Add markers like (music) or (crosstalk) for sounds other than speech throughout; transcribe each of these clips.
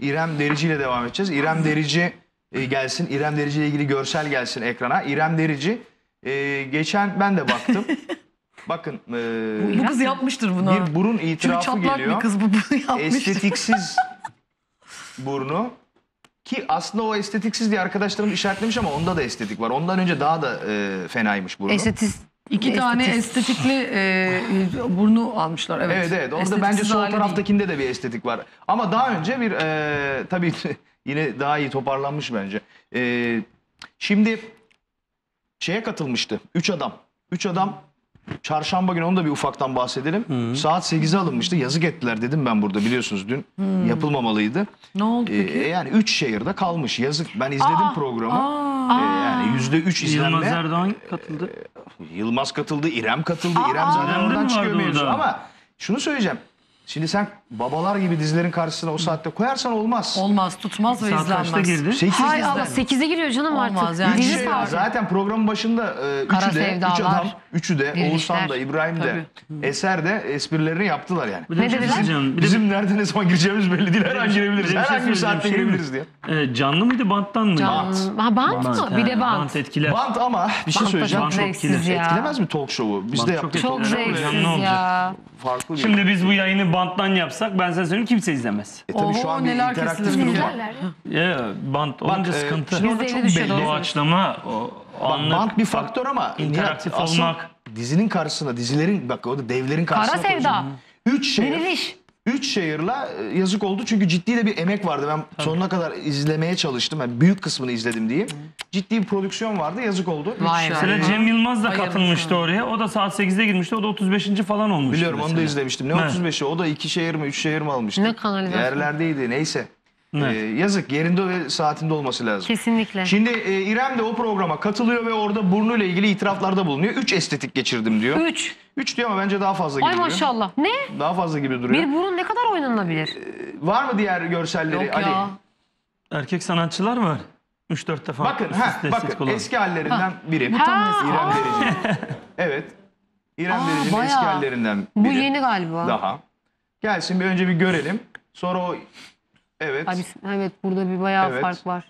İrem Derici ile devam edeceğiz. İrem Derici e, gelsin. İrem Derici ile ilgili görsel gelsin ekrana. İrem Derici e, geçen ben de baktım. (laughs) Bakın e, Bu kız yapmıştır bunu. bir burun Çünkü itirafı çatlak geliyor. bir kız bu bunu yapmıştır. Estetiksiz (laughs) burnu. Ki aslında o estetiksiz diye arkadaşlarım işaretlemiş ama onda da estetik var. Ondan önce daha da e, fenaymış burnu. Estetis. İki tane estetis- estetikli e, burnu almışlar. Evet, Evet evet. Orada bence sol taraftakinde de bir estetik var. Ama daha önce bir e, tabii (laughs) yine daha iyi toparlanmış bence. E, şimdi şeye katılmıştı. Üç adam. Üç adam çarşamba günü onu da bir ufaktan bahsedelim. Saat 8'e alınmıştı. Yazık ettiler dedim ben burada biliyorsunuz dün. Yapılmamalıydı. Ne oldu E, peki? yani üç şehirde kalmış. Yazık. Ben izledim programı. Aa, E, yani yüzde üç Yılmaz izlenme. Erdoğan katıldı. Yılmaz katıldı, İrem katıldı. İrem zaten İrem de oradan mi çıkıyor vardı mevzu. orada? Ama şunu söyleyeceğim. Şimdi sen babalar gibi dizilerin karşısına o saatte koyarsan olmaz. olmaz tutmaz ve Saat kaçta izlenmez. girdi? Sekiz Hay. Allah 8'e giriyor canım Olmaz artık. yani. Dizi şey- saati. zaten programın başında e, Kara üçü de, üç sevdalar, adam, üçü de, dirilişler. Oğuzhan da, İbrahim de, Eser de esprilerini yaptılar yani. Bir de Ne bir şey dediler? söyleyeceğim. Bir de Bizim nerede ne zaman gireceğimiz belli değil. Her an bir girebiliriz. şey Her an bir söyleyeceğim. saatte Şey mi? girebiliriz diye. e, canlı mıydı banttan mıydı? Hmm, Ha, bant mı? Bir de He, bant. etkiler. Bant ama bir şey Bant da söyleyeceğim. çok Çok zevksiz etkili. ya. Etkilemez mi talk show'u? Biz Bant de çok yaptık. Çok Canlı zevksiz olacak. ya. Farklı bir. Şimdi biz bu yayını banttan yapsak ben sana söyleyeyim kimse izlemez. E tabii şu Oho, an bir neler interaktif kesilir. durum var. İzlerler ya. Ya bant olunca e, sıkıntı. şimdi orada %50 çok düşüyor, belli. doğru. Doğaçlama, o anlık. bant bir faktör ama interaktif Nihat, asıl olmak. dizinin karşısına, dizilerin bak orada devlerin karşısına. Kara sevda. Üç şehir, Diriliş. Üç şehirla e, yazık oldu çünkü ciddi de bir emek vardı. Ben sonuna kadar izlemeye çalıştım. Yani büyük kısmını izledim diyeyim. Ciddi bir prodüksiyon vardı. Yazık oldu. Vay. Mesela Cem Yılmaz da Hayırlısı. katılmıştı oraya. O da saat 8'de girmişti. O da 35. falan olmuştu. Biliyorum onu da mesela. izlemiştim. Ne Evet. 35'i? O da iki şehir mi, üç şehir mi almıştı? Ne kanalizasyon? Yerlerdeydi. Neyse. Evet. Ee, yazık. Yerinde ve saatinde olması lazım. Kesinlikle. Şimdi e, İrem de o programa katılıyor ve orada burnuyla ilgili itiraflarda bulunuyor. Üç estetik geçirdim diyor. 3. Üç diyor ama bence daha fazla gibi Ay duruyor. maşallah. Ne? Daha fazla gibi duruyor. Bir burun ne kadar oynanabilir? Var mı diğer görselleri? Yok Ali? ya. Erkek sanatçılar var. 3-4 defa. Bakın, üst ha, bakın eski hallerinden biri. Bu tam eski. İrem Derici. (laughs) evet. İrem Aa, Derici'nin bayağı. eski hallerinden biri. Bu yeni galiba. Daha. Gelsin bir önce bir görelim. Sonra o... Evet. Ay, biz- evet burada bir bayağı Evet. fark var.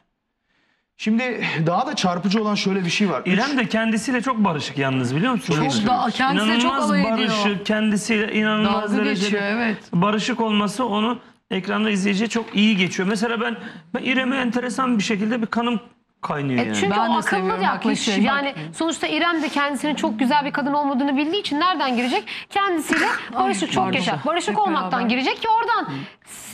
Şimdi daha da çarpıcı olan şöyle bir şey var. İrem de kendisiyle çok barışık yalnız biliyor musun? Çok Çok da kendisiyle çok İnanılmaz alay ediyor. barışık, kendisiyle inanılmaz Dalga derecede geçiyor evet. barışık olması onu ekranda izleyiciye çok iyi geçiyor. Mesela ben, ben İrem'e enteresan bir şekilde bir kanım kaynıyor E yani. çünkü Ben o de akıllı seviyorum, yaklaşıyor. hiç şey Yani sonuçta İrem de kendisinin çok güzel bir kadın olmadığını bildiği için nereden girecek? Kendisiyle (laughs) barışık çok pardon. yaşa. Barışık Hep olmaktan beraber. girecek ki oradan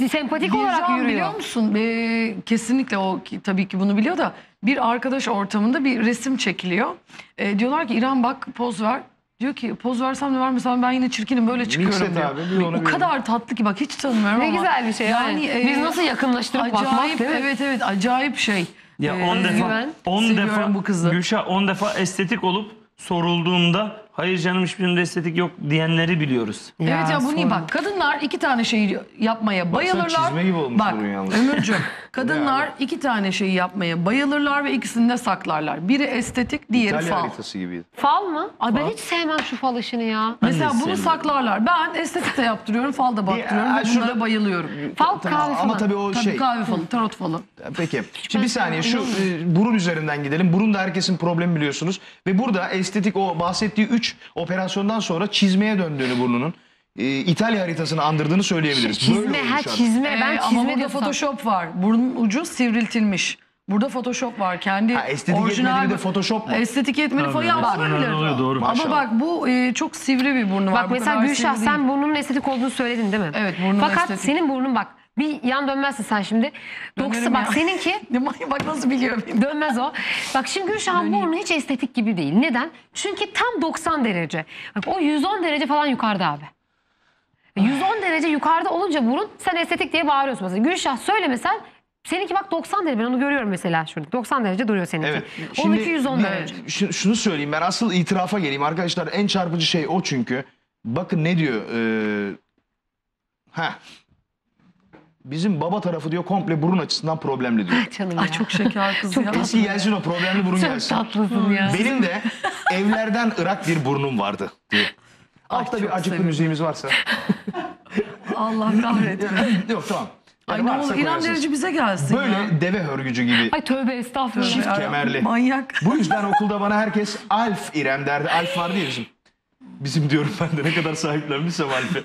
sempatik olarak Bircan yürüyor. biliyor musun? Ee, kesinlikle o ki- tabii ki bunu biliyor da bir arkadaş ortamında bir resim çekiliyor. Ee, diyorlar ki İrem bak poz ver. Diyor ki poz versem de vermesem ben yine çirkinim böyle çıkıyorum Mixet diyor. abi, bir onu o bir kadar tatlı ki bak hiç tanımıyorum Ne ama. güzel bir şey yani. e, Biz nasıl yakınlaştırıp bakmak acayip, değil mi? Evet evet acayip şey. Ya Ee, 10 defa özgüven. 10 Seviyorum defa bu kızı. Gülşah 10 defa estetik olup sorulduğunda hayır canım hiçbirinde estetik yok diyenleri biliyoruz. Evet ya bu niye bak kadınlar iki tane şeyi yapmaya bayılırlar. çizme gibi olmuş bak yalnız. Ömürcüğüm (laughs) kadınlar iki tane şeyi yapmaya bayılırlar ve ikisini de saklarlar. Biri estetik diğeri İtalya fal. haritası gibiydi. Fal mı? Ay ben hiç sevmem şu fal işini ya. Mesela bunu sevmiyorum. saklarlar. Ben estetik de yaptırıyorum, fal da baktırıyorum Ya, ve bunlara şurada- bayılıyorum. Fal Tamam, kahve ama falan. tabii o Tabii şey. kahve falı, tarot falı. Peki. Şimdi bir saniye şu e, burun üzerinden gidelim. Burun da herkesin problemi biliyorsunuz. Ve burada estetik o bahsettiği 3 operasyondan sonra çizmeye döndüğünü burnunun e, İtalya haritasını andırdığını söyleyebiliriz. Böyle Çizme, olmuş ha çizme. Ee, ben ama çizme burada diyorsam. Photoshop var. Burnun ucu sivriltilmiş. Burada Photoshop var. Kendi Ha, estetik orijinal de Photoshop mu? Estetik yetmedi Tabii, falan yapılabilir. Oluyor, doğru. Ama Maşallah. bak bu e, çok sivri bir burnu var. Bak mesela Gülşah sen burnunun estetik olduğunu söyledin değil mi? Evet, burnum Fakat estetik. senin burnun bak bir yan dönmezsin sen şimdi. Doksa bak ya. seninki (laughs) bak nasıl biliyor beni. dönmez o. Bak şimdi Gülşah'ın burnu hiç estetik gibi değil. Neden? Çünkü tam 90 derece. Bak o 110 derece falan yukarıda abi. 110 derece yukarıda olunca burun sen estetik diye bağırıyorsun mesela. Gülşah söyle mesela seninki bak 90 derece ben onu görüyorum mesela şurada. 90 derece duruyor seninki. Evet. Onunki 110 ne- derece. şu- şunu söyleyeyim ben asıl itirafa geleyim arkadaşlar. En çarpıcı şey o çünkü. Bakın ne diyor. Ee, ha. Bizim baba tarafı diyor komple burun açısından problemli diyor. Canım Ay ya. çok şeker kız ya. Eski gelsin o problemli burun Çok gelsin. tatlısın ya. Benim de evlerden ırak bir burnum vardı diyor. Altta çok bir acıklı sevindim. müziğimiz varsa. Allah kahretsin. Yok tamam. Ay ne varsa olur İrem koyarsınız. Derici bize gelsin ya. Böyle deve hörgücü gibi. Ay tövbe estağfurullah. Çift Ay, kemerli. Manyak. Bu yüzden okulda bana herkes Alf İrem derdi. Alf var diye bizim. Bizim diyorum ben de ne kadar sahiplenmişsem Alf'e.